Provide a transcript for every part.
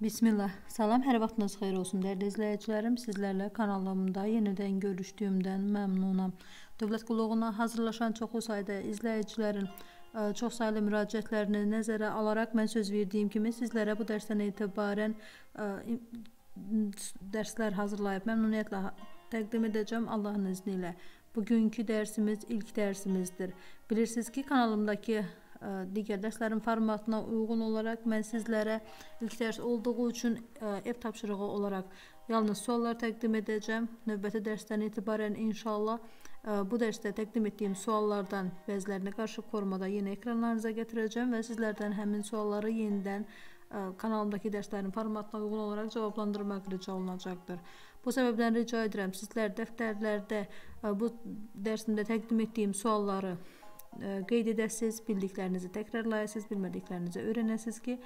Bismillah. Salam, hər vaxtınız xeyir olsun dəyərli izləyicilərim. Sizlərlə kanalımda yenidən görüşdüyümdən məmnunam. Dövlət qulluğuna hazırlaşan çoxlu sayda izləyicilərin ə, çox saylı müraciətlərini nəzərə alaraq mən söz verdiyim kimi sizlərə bu dərsdən etibarən ə, dərslər hazırlayıb məmnuniyyətlə təqdim edəcəm Allahın izni ilə. Bugünkü dərsimiz ilk dərsimizdir. Bilirsiniz ki, kanalımdakı digər dərslərin formatına uyğun olaraq mən sizlərə ilk dərs olduğu üçün ev tapşırığı olaraq yalnız suallar təqdim edəcəm. Növbəti dərsdən etibarən inşallah bu dərsdə təqdim etdiyim suallardan bəzilərini qarışıq formada yenə ekranlarınıza gətirəcəm və sizlərdən həmin sualları yenidən kanalımdakı dərslərin formatına uyğun olaraq cavablandırmaq rica olunacaqdır. Bu səbəbdən rica edirəm sizlər dəftərlərdə bu dərsimdə təqdim etdiyim sualları qeyd edəsiz, bildiklərinizi təkrarlayasınız, bilmədiklərinizi öyrənəsiniz ki,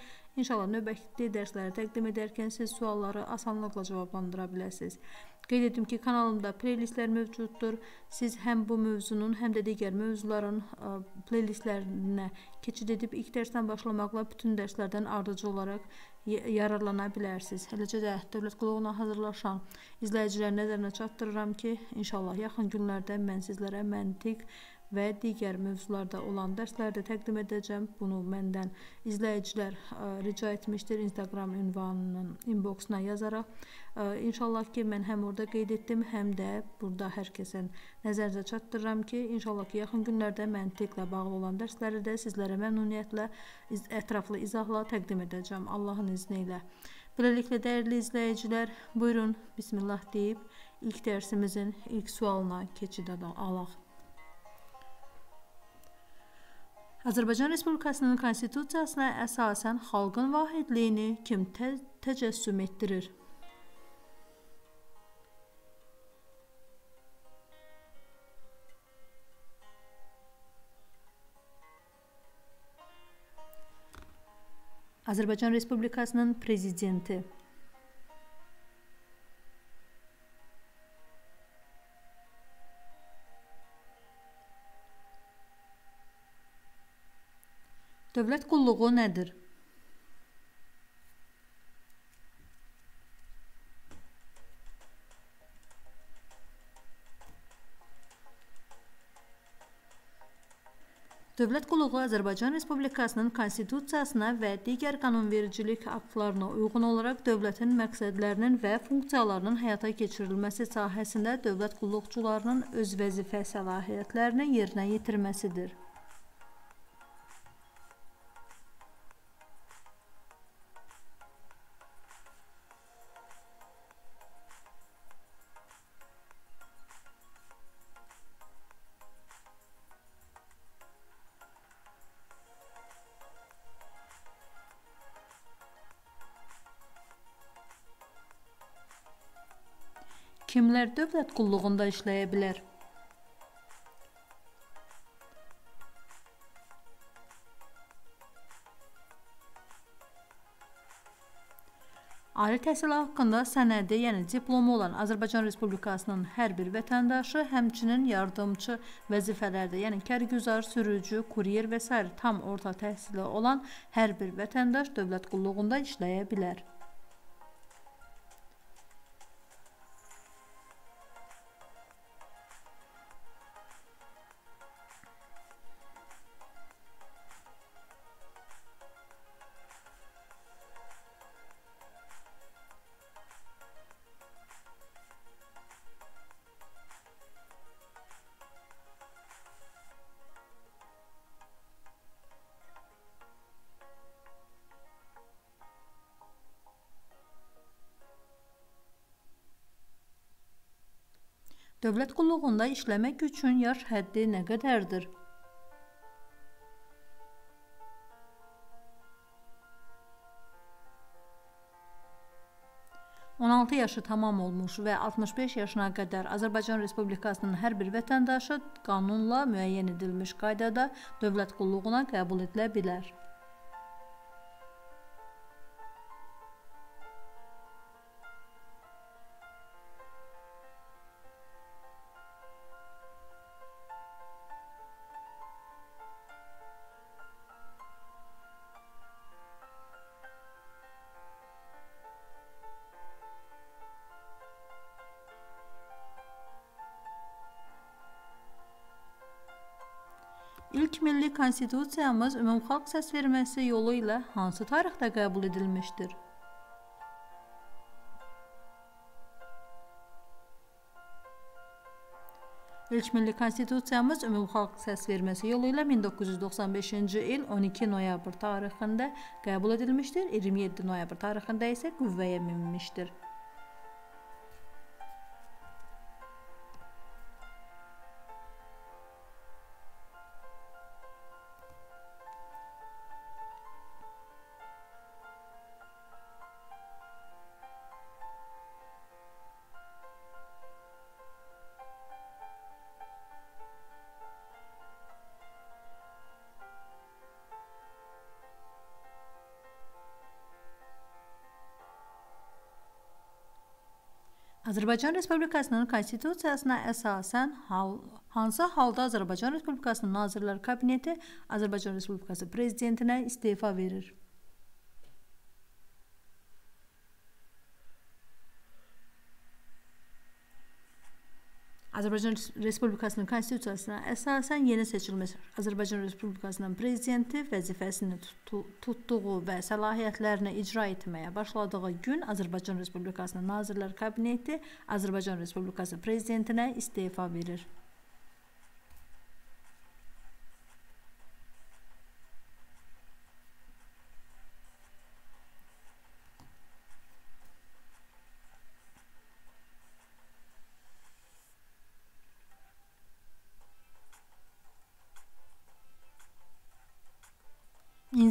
inşallah növbəti dərsləri təqdim edərkən siz sualları asanlıqla cavablandıra biləsiniz. Qeyd etdim ki, kanalımda playlistlər mövcuddur. Siz həm bu mövzunun, həm də digər mövzuların playlistlərinə keçid edib ilk dərsdən başlamaqla bütün dərslərdən ardıcı olaraq yararlana bilərsiniz. Eləcə də dövlət qulluğuna hazırlaşan izləyicilər nəzərinə çatdırıram ki, inşallah yaxın günlərdə mən sizlərə məntiq və digər mövzularda olan dərsləri də təqdim edəcəm. Bunu məndən izləyicilər rica etmişdir Instagram ünvanının inboxuna yazaraq. İnşallah ki, mən həm orada qeyd etdim, həm də burada hər kəsin nəzərinizə çatdırıram ki, inşallah ki, yaxın günlərdə məntiqlə bağlı olan dərsləri də sizlərə məmnuniyyətlə ətraflı izahla təqdim edəcəm Allahın izni ilə. Beləliklə dəyərli izləyicilər, buyurun bismillah deyib ilk dərsimizin ilk sualına keçid alaq. Azərbaycan Respublikasının Konstitusiyasına əsasən xalqın vahidliyini kim tə təcəssüm etdirir? Azərbaycan Respublikasının prezidenti Dövlət qulluğu nədir? Dövlət qulluğu Azərbaycan Respublikasının Konstitusiyasına və digər qanunvericilik aktlarına uyğun olaraq dövlətin məqsədlərinin və funksiyalarının həyata keçirilməsi sahəsində dövlət qulluqçularının öz vəzifə səlahiyyətlərini yerinə yetirməsidir. Kimlər dövlət qulluğunda işləyə bilər? Ali təhsil haqqında sənədi, yəni diplomu olan Azərbaycan Respublikasının hər bir vətəndaşı, həmçinin yardımçı vəzifələrdə, yəni kərgüzar, sürücü, kuryer və s. tam orta təhsili olan hər bir vətəndaş dövlət qulluğunda işləyə bilər. Dövlət qulluğunda işləmək üçün yaş həddi nə qədərdir? Yaşı tamam olmuş və 65 yaşına qədər Azərbaycan Respublikasının hər bir vətəndaşı qanunla müəyyən edilmiş qaydada dövlət qulluğuna qəbul edilə bilər. Milli konstitusiyamız ümumxalq səsverməsi yolu ilə hansı tarixdə qəbul edilmişdir? İlk milli konstitusiyamız ümumxalq səsverməsi yolu ilə 1995-ci il 12 noyabr tarixində qəbul edilmişdir. 27 noyabr tarixində isə qüvvəyə minmişdir. Azərbaycan Respublikasının konstitusiyasına əsasən hal, hansı halda Azərbaycan Respublikasının Nazirlər Kabineti Azərbaycan Respublikası prezidentinə istefa verir? Azərbaycan Respublikasının konstitusiyasına əsasən yeni seçilmiş Azərbaycan Respublikasının prezidenti vəzifəsini tutduğu və səlahiyyətlərini icra etməyə başladığı gün Azərbaycan Respublikasının Nazirlər Kabineti Azərbaycan Respublikası prezidentinə istefa verir.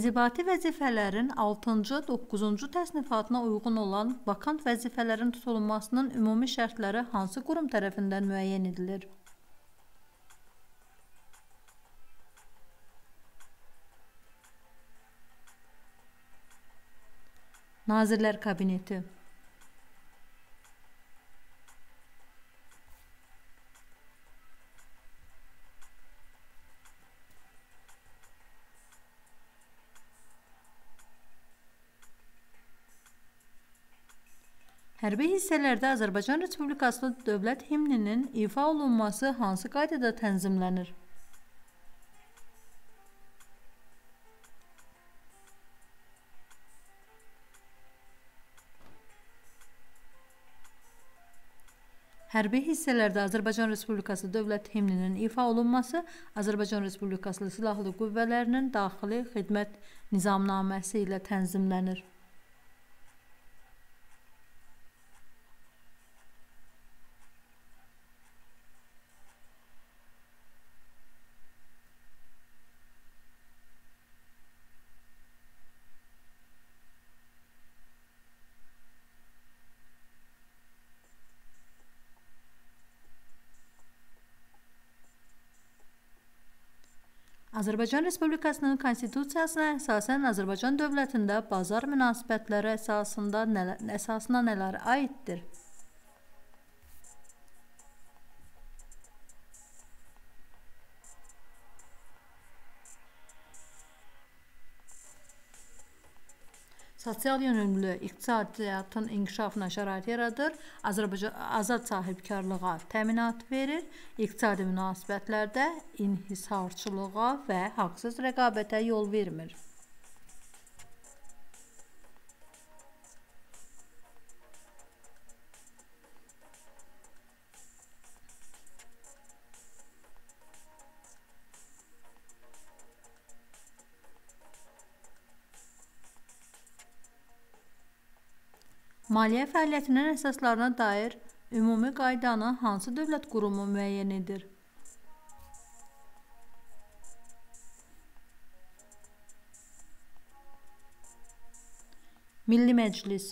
İnzibati vəzifələrin 6-cı, 9-cu təsnifatına uyğun olan vakant vəzifələrin tutulmasının ümumi şərtləri hansı qurum tərəfindən müəyyən edilir? Nazirlər Kabineti Hərbi hissələrdə Azərbaycan Respublikası dövlət himninin ifa olunması hansı qaydada tənzimlənir? Hərbi hissələrdə Azərbaycan Respublikası dövlət himninin ifa olunması Azərbaycan Respublikası Silahlı Qüvvələrinin daxili xidmət nizamnaməsi ilə tənzimlənir. Azərbaycan Respublikasının konstitusiyasına əsasən Azərbaycan dövlətində bazar münasibətləri əsasında nələr, əsasına nələr aiddir? Sosial yönümlü iqtisadiyyatın inkişafına şərait yaradır, Azərbaycan azad sahibkarlığa təminat verir, iqtisadi münasibətlərdə inhisarçılığa və haqsız rəqabətə yol vermir. Maliyyə fəaliyyətinin əsaslarına dair ümumi qaydanı hansı dövlət qurumu müəyyən edir? Milli Məclis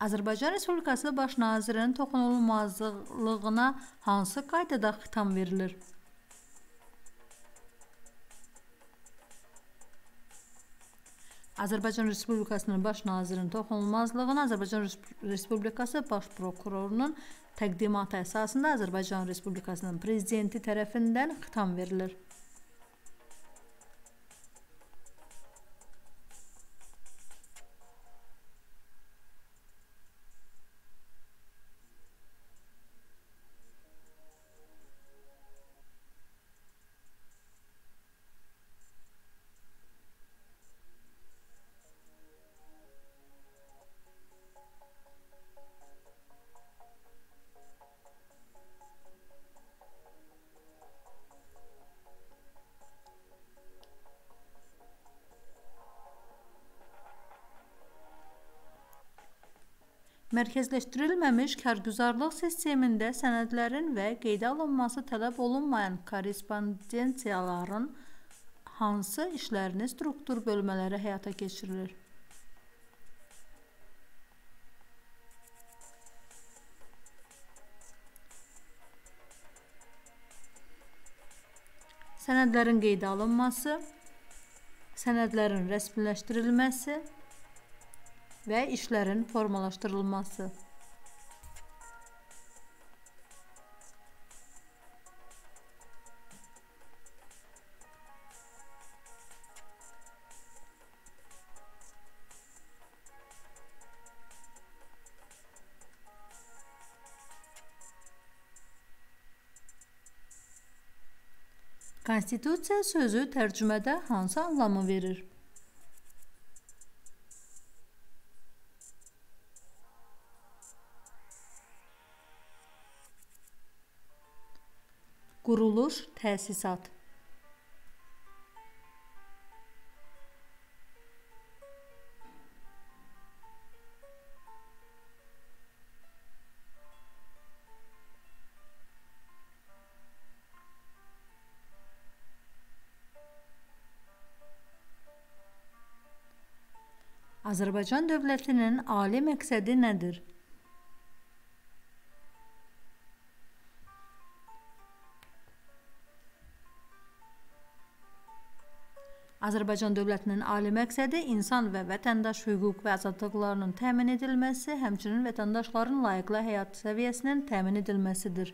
Azərbaycan Respublikası Baş nazirinin toxunulmazlığına hansı qaydada xitam verilir? Azərbaycan Respublikasının Baş nazirinin toxunulmazlığına Azərbaycan Respublikası Baş prokurorunun təqdimatı əsasında Azərbaycan Respublikasının prezidenti tərəfindən xitam verilir. Mərkəzləşdirilməmiş kargüzarlıq sistemində sənədlərin və qeydə alınması tələb olunmayan korrespondensiyaların hansı işlərini struktur bölmələri həyata keçirilir? Sənədlərin qeydə alınması, sənədlərin rəsmiləşdirilməsi, və işlərin formalaşdırılması. Konstitusiya sözü tərcümədə hansı anlamı verir? Quruluş, təsisat. Azərbaycan dövlətinin ali məqsədi nədir? Azərbaycan dövlətinin ali məqsədi insan və vətəndaş hüquq və azadlıqlarının təmin edilməsi, həmçinin vətəndaşların layiqli həyat səviyyəsinin təmin edilməsidir.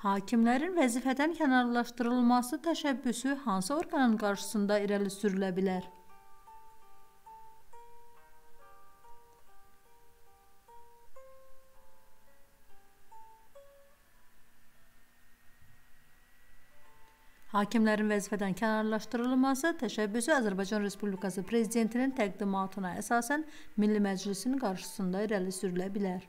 Hakimlərin vəzifədən kənarlaşdırılması təşəbbüsü hansı orqanın qarşısında irəli sürülə bilər? Hakimlərin vəzifədən kənarlaşdırılması təşəbbüsü Azərbaycan Respublikası prezidentinin təqdimatına əsasən Milli Məclisin qarşısında irəli sürülə bilər.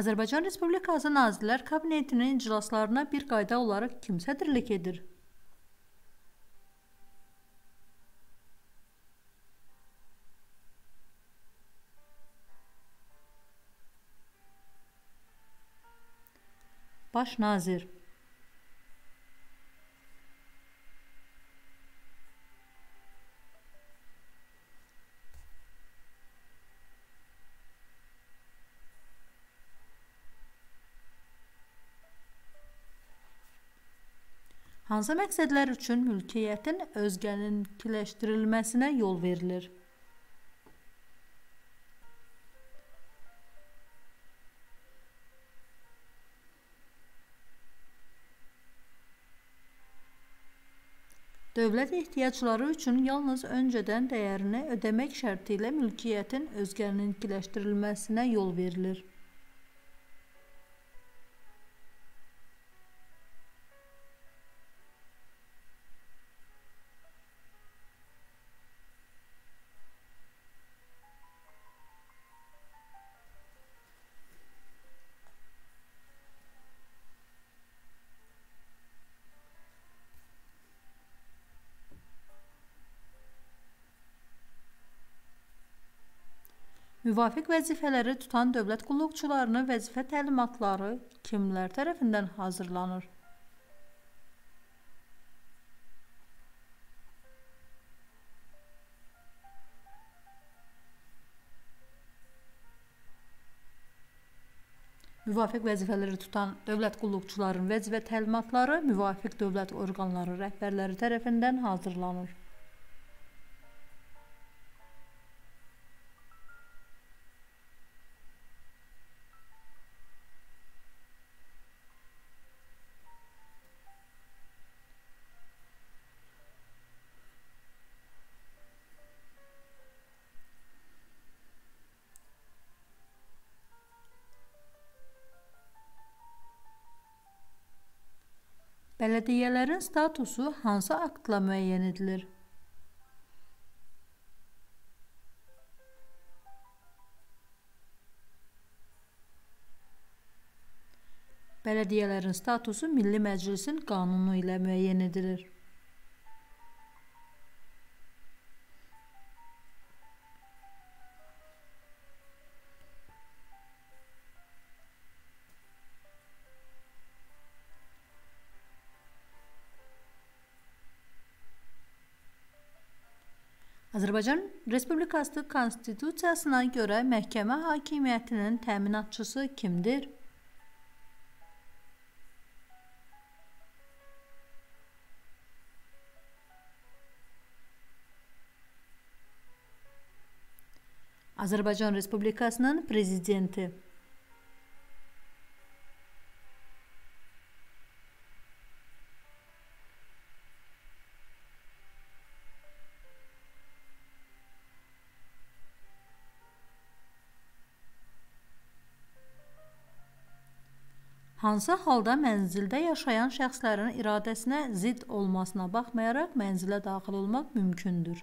Azərbaycan Respublikası Nazirlər Kabinetinin iclaslarına bir qayda olaraq kim sədrlik edir? Baş nazir Hansı məqsədlər üçün mülkiyyətin özgəninkiləşdirilməsinə yol verilir? Dövlət ehtiyacları üçün yalnız öncədən dəyərini ödəmək şərti ilə mülkiyyətin özgərlikləşdirilməsinə yol verilir. Müvafiq vəzifələri tutan dövlət qulluqçularının vəzifə təlimatları kimlər tərəfindən hazırlanır? Müvafiq vəzifələri tutan dövlət qulluqçularının vəzifə təlimatları müvafiq dövlət orqanları rəhbərləri tərəfindən hazırlanır. Bələdiyyələrin statusu hansı aktla müəyyən edilir? Bələdiyyələrin statusu Milli Məclisin qanunu ilə müəyyən edilir. Azərbaycan Respublikası Konstitusiyasına görə məhkəmə hakimiyyətinin təminatçısı kimdir? Azərbaycan Respublikasının prezidenti Hansı halda mənzildə yaşayan şəxslərin iradəsinə zidd olmasına baxmayaraq mənzilə daxil olmaq mümkündür?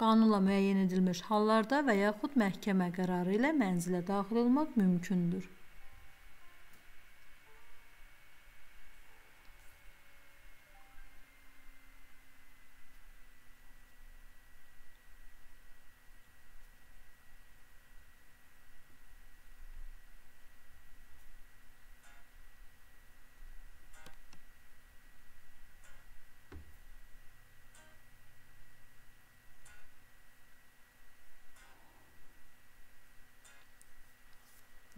Qanunla müəyyən edilmiş hallarda və yaxud məhkəmə qərarı ilə mənzilə daxil olmaq mümkündür.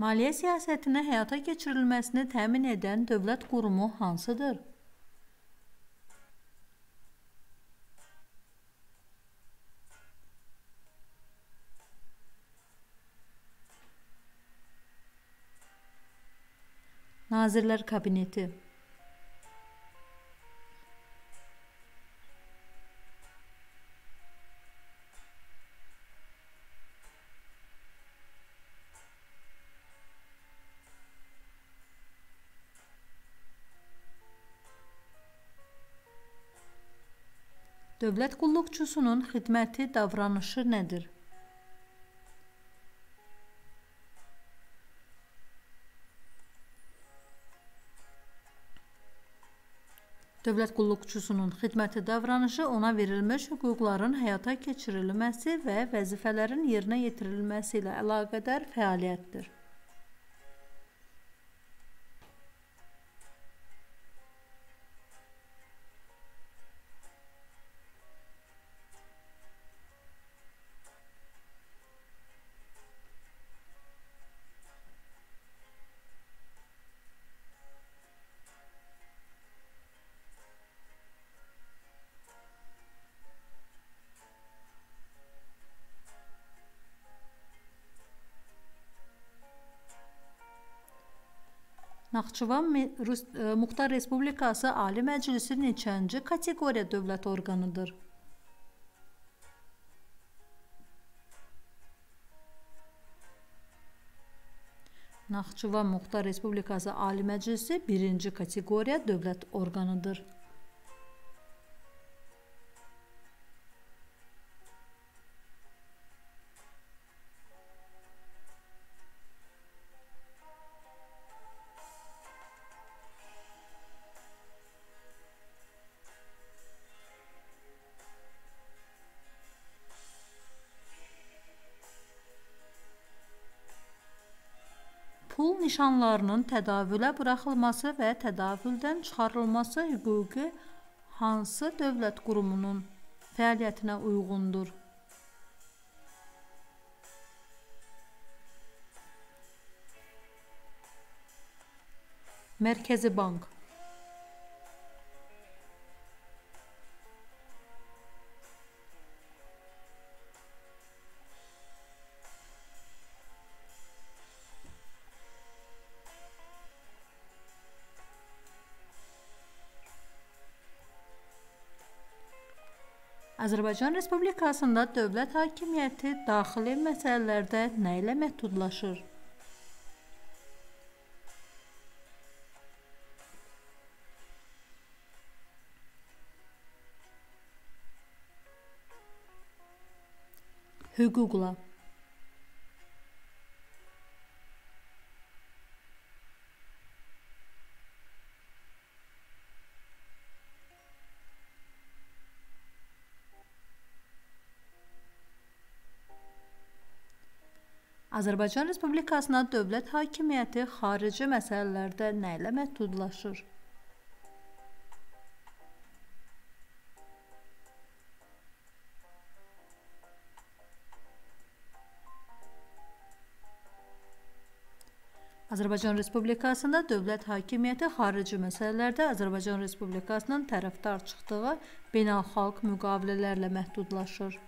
Maliyyə siyasətinin həyata keçirilməsini təmin edən dövlət qurumu hansıdır? Nazirlər Kabineti Dövlət qulluqçusunun xidməti davranışı nədir? Dövlət qulluqçusunun xidməti davranışı ona verilmiş hüquqların həyata keçirilməsi və vəzifələrin yerinə yetirilməsi ilə əlaqədar fəaliyyətdir. Naxçıvan Rus e, Muxtar Respublikası Ali Məclisi neçənci kateqoriya dövlət orqanıdır? Naxçıvan Muxtar Respublikası Ali Məclisi birinci kateqoriya dövlət orqanıdır. Nişanlarının tədavülə buraxılması və tədavüldən çıxarılması hüquqi hansı dövlət qurumunun fəaliyyətinə uyğundur? Mərkəzi Bank Azərbaycan Respublikasında dövlət hakimiyyəti daxili məsələlərdə nə ilə məhdudlaşır? Hüquqla Azərbaycan Respublikasına dövlət hakimiyyəti xarici məsələlərdə nə ilə məhdudlaşır? Azərbaycan Respublikasında dövlət hakimiyyəti xarici məsələlərdə Azərbaycan Respublikasının tərəfdar çıxdığı beynəlxalq müqavilələrlə məhdudlaşır.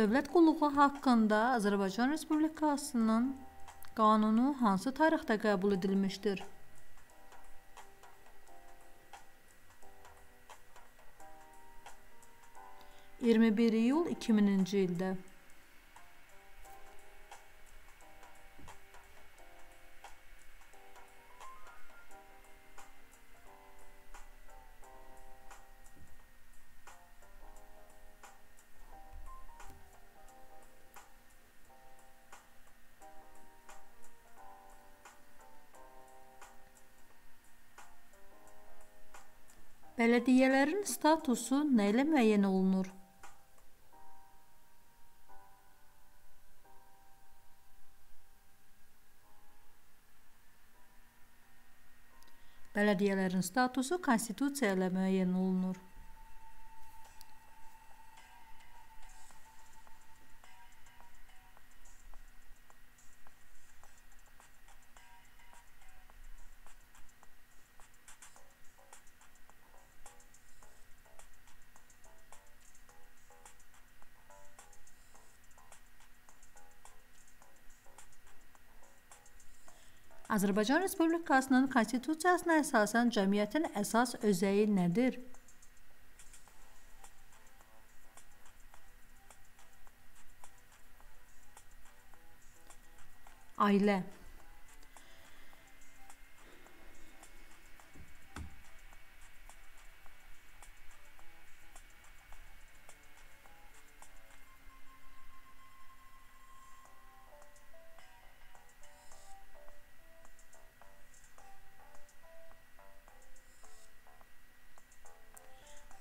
Dövlət qulluğu haqqında Azərbaycan Respublikasının qanunu hansı tarixdə qəbul edilmişdir? İyirmi bir iyul 2000-ci ildə. Bələdiyyələrin statusu nə ilə müəyyən olunur? Bələdiyyələrin statusu konstitusiya ilə müəyyən olunur. Azərbaycan Respublikasının Konstitusiyasına əsasən cəmiyyətin əsas özəyi nədir? Ailə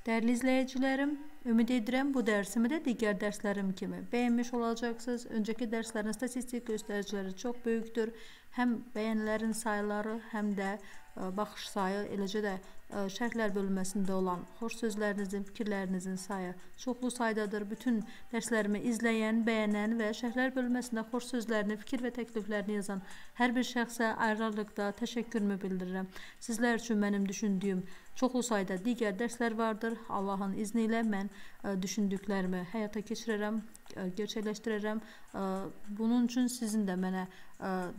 Dəyərli izləyicilərim, ümid edirəm bu dərsimi də digər dərslərim kimi bəyənmiş olacaqsınız. Öncəki dərslərin statistik göstəriciləri çox böyükdür. Həm bəyənlərin sayları, həm də ə, baxış sayı, eləcə də şərhlər bölməsində olan xoş sözlərinizin, fikirlərinizin sayı çoxlu saydadır. Bütün dərslərimi izləyən, bəyənən və şərhlər bölməsində xoş sözlərini, fikir və təkliflərini yazan hər bir şəxsə ayrı-ayrılıqda təşəkkürümü bildirirəm. Sizlər üçün mənim düşündüyüm çoxlu sayda digər dərslər vardır. Allahın izni ilə mən düşündüklərimi həyata keçirərəm, gerçəkləşdirərəm. Bunun üçün sizin də mənə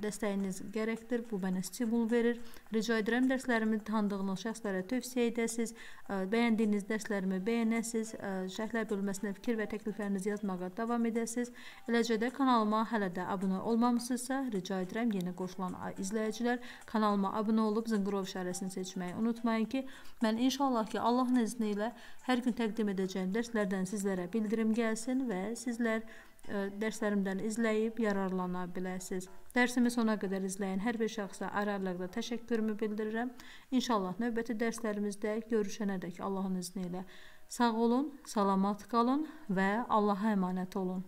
dəstəyiniz gərəkdir. Bu mənə stimul verir. Rica edirəm dərslərimi tanıdığınız şəxslərə tövsiyə edəsiz. Ə, bəyəndiyiniz dərslərimi bəyənəsiz. Ə, şərhlər bölməsinə fikir və təkliflərinizi yazmağa davam edəsiz. Eləcə də kanalıma hələ də abunə olmamısınızsa, rica edirəm yeni qoşulan izləyicilər kanalıma abunə olub zınqrov işarəsini seçməyi unutmayın ki, Mən inşallah ki, Allahın izni ilə hər gün təqdim edəcəyim dərslərdən sizlərə bildirim gəlsin və sizlər e, dərslərimdən izləyib yararlana biləsiniz. Dərsimi sona qədər izləyən hər bir şəxsə ayrı-ayrılıqda təşəkkürümü bildirirəm. İnşallah növbəti dərslərimizdə görüşənədək Allahın izni ilə sağ olun, salamat qalın və Allaha əmanət olun.